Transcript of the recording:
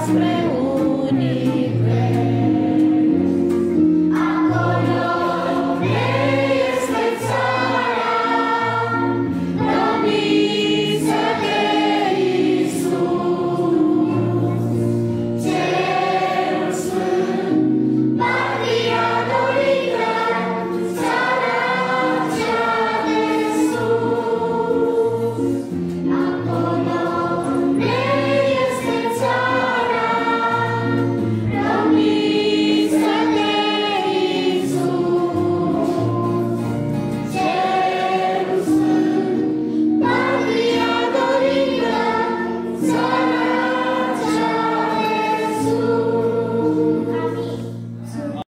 nas meus